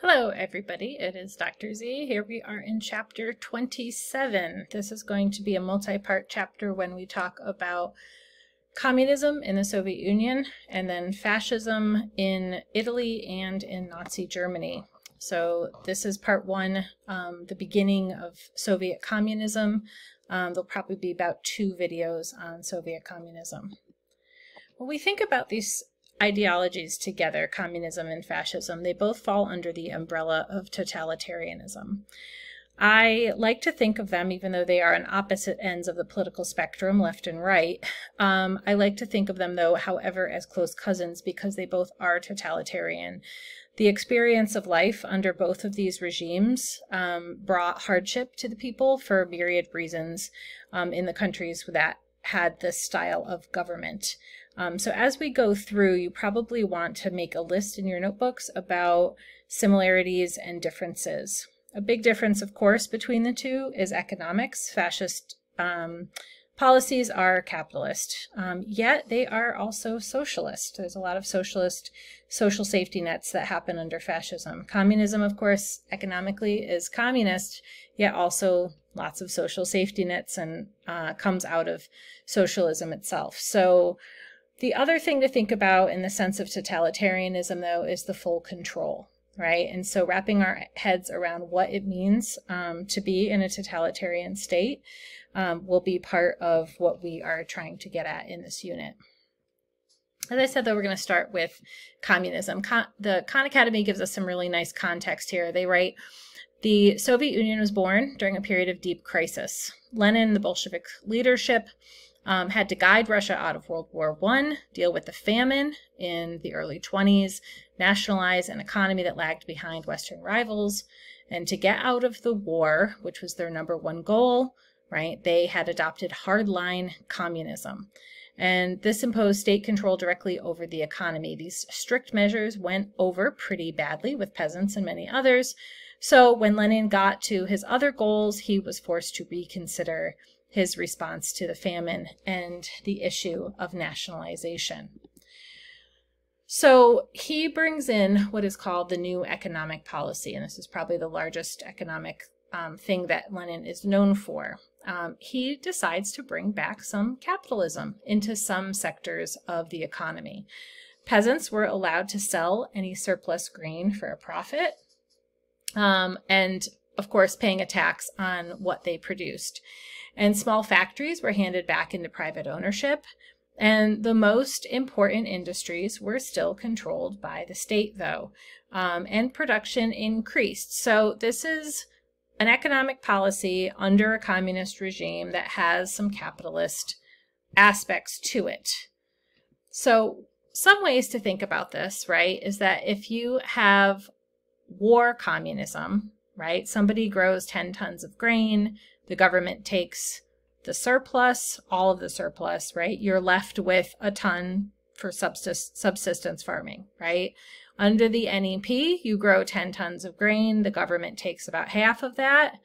Hello, everybody. It is Dr. Z. Here we are in chapter 27. This is going to be a multi part chapter when we talk about communism in the Soviet Union and then fascism in Italy and in Nazi Germany. So, this is part one, um, the beginning of Soviet communism. Um, there'll probably be about two videos on Soviet communism. When we think about these ideologies together, communism and fascism, they both fall under the umbrella of totalitarianism. I like to think of them, even though they are on opposite ends of the political spectrum, left and right. Um, I like to think of them, though, however, as close cousins because they both are totalitarian. The experience of life under both of these regimes um, brought hardship to the people for myriad reasons um, in the countries that had this style of government. Um, so as we go through, you probably want to make a list in your notebooks about similarities and differences. A big difference, of course, between the two is economics. Fascist um, policies are capitalist, um, yet they are also socialist. There's a lot of socialist social safety nets that happen under fascism. Communism, of course, economically is communist, yet also lots of social safety nets and uh, comes out of socialism itself. So the other thing to think about in the sense of totalitarianism, though, is the full control, right? And so wrapping our heads around what it means um, to be in a totalitarian state um, will be part of what we are trying to get at in this unit. As I said, though, we're going to start with communism. Con the Khan Academy gives us some really nice context here. They write, the Soviet Union was born during a period of deep crisis. Lenin, the Bolshevik leadership, um, had to guide Russia out of World War I, deal with the famine in the early 20s, nationalize an economy that lagged behind Western rivals, and to get out of the war, which was their number one goal, right, they had adopted hardline communism. And this imposed state control directly over the economy. These strict measures went over pretty badly with peasants and many others. So when Lenin got to his other goals, he was forced to reconsider his response to the famine and the issue of nationalization. So he brings in what is called the new economic policy, and this is probably the largest economic um, thing that Lenin is known for. Um, he decides to bring back some capitalism into some sectors of the economy. Peasants were allowed to sell any surplus grain for a profit, um, and of course, paying a tax on what they produced and small factories were handed back into private ownership. And the most important industries were still controlled by the state, though, um, and production increased. So, this is an economic policy under a communist regime that has some capitalist aspects to it. So, some ways to think about this, right, is that if you have war communism, right, somebody grows 10 tons of grain, the government takes the surplus, all of the surplus, right? You're left with a ton for subsistence farming, right? Under the NEP, you grow 10 tons of grain. The government takes about half of that.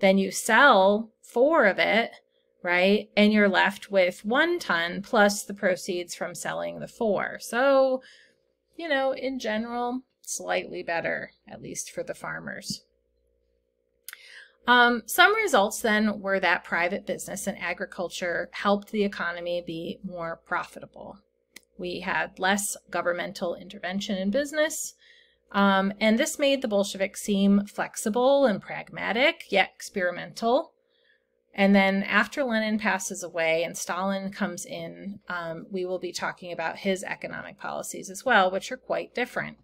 Then you sell four of it, right? And you're left with one ton plus the proceeds from selling the four. So, you know, in general, slightly better, at least for the farmers. Um, some results then were that private business and agriculture helped the economy be more profitable. We had less governmental intervention in business, um, and this made the Bolsheviks seem flexible and pragmatic, yet experimental. And then after Lenin passes away and Stalin comes in, um, we will be talking about his economic policies as well, which are quite different.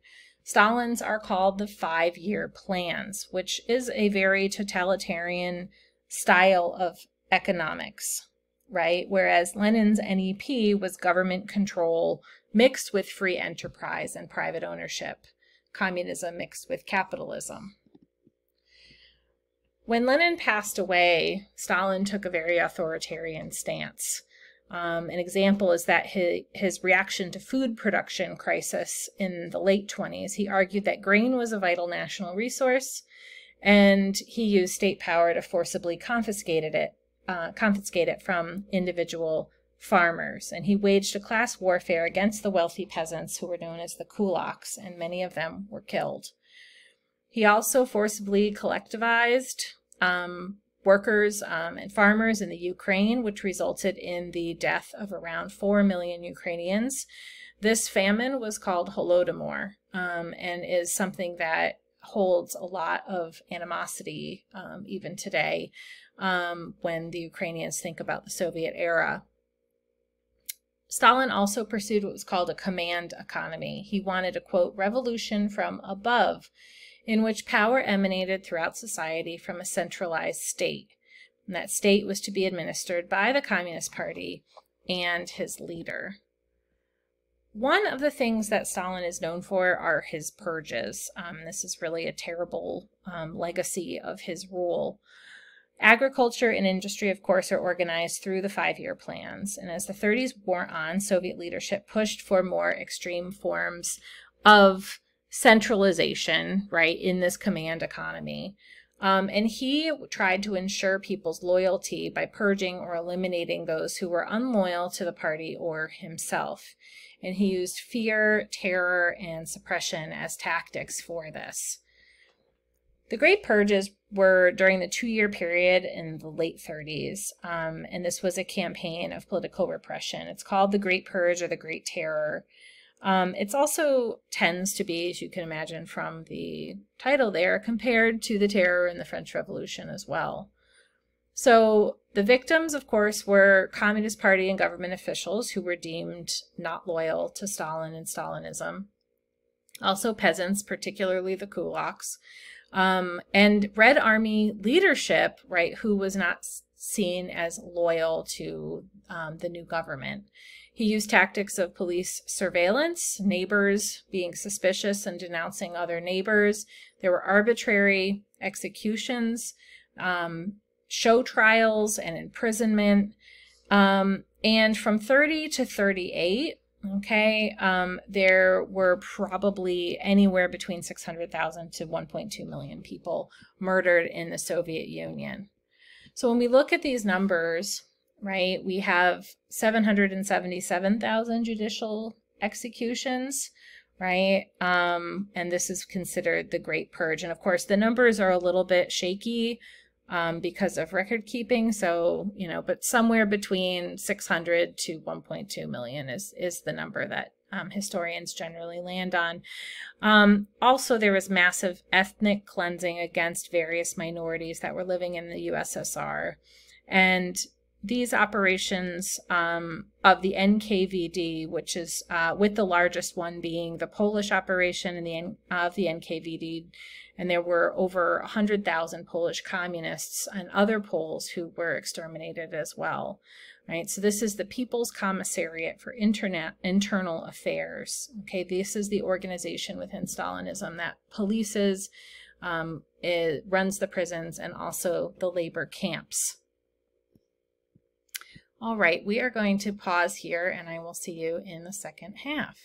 Stalin's are called the five year plans, which is a very totalitarian style of economics, right? Whereas Lenin's NEP was government control mixed with free enterprise and private ownership, communism mixed with capitalism. When Lenin passed away, Stalin took a very authoritarian stance. Um, an example is that his, his reaction to food production crisis in the late 20s, he argued that grain was a vital national resource, and he used state power to forcibly confiscate it, uh, confiscate it from individual farmers. And he waged a class warfare against the wealthy peasants who were known as the kulaks, and many of them were killed. He also forcibly collectivized um, workers um, and farmers in the Ukraine, which resulted in the death of around 4 million Ukrainians. This famine was called Holodomor um, and is something that holds a lot of animosity um, even today um, when the Ukrainians think about the Soviet era. Stalin also pursued what was called a command economy. He wanted a quote, revolution from above in which power emanated throughout society from a centralized state. And that state was to be administered by the Communist Party and his leader. One of the things that Stalin is known for are his purges. Um, this is really a terrible um, legacy of his rule. Agriculture and industry, of course, are organized through the five year plans. And as the 30s wore on, Soviet leadership pushed for more extreme forms of centralization, right, in this command economy. Um, and he tried to ensure people's loyalty by purging or eliminating those who were unloyal to the party or himself. And he used fear, terror, and suppression as tactics for this. The Great Purges were during the two year period in the late 30s, um, and this was a campaign of political repression. It's called the Great Purge or the Great Terror. Um, it's also tends to be, as you can imagine from the title there, compared to the terror in the French Revolution as well. So the victims, of course, were Communist Party and government officials who were deemed not loyal to Stalin and Stalinism. Also peasants, particularly the kulaks. Um, and Red Army leadership, right, who was not seen as loyal to um, the new government. He used tactics of police surveillance, neighbors being suspicious and denouncing other neighbors. There were arbitrary executions, um, show trials, and imprisonment. Um, and from 30 to 38, okay, um, there were probably anywhere between 600,000 to 1.2 million people murdered in the Soviet Union. So when we look at these numbers, right? We have 777,000 judicial executions, right? Um, and this is considered the Great Purge. And of course, the numbers are a little bit shaky um, because of record keeping. So, you know, but somewhere between 600 to 1.2 million is, is the number that um, historians generally land on. Um, also, there was massive ethnic cleansing against various minorities that were living in the USSR. And these operations um, of the NKVD, which is uh, with the largest one being the Polish operation and the of the NKVD, and there were over 100,000 Polish communists and other Poles who were exterminated as well. Right, so this is the People's Commissariat for Internet Internal Affairs. Okay, this is the organization within Stalinism that polices, um, it runs the prisons, and also the labor camps. All right, we are going to pause here and I will see you in the second half.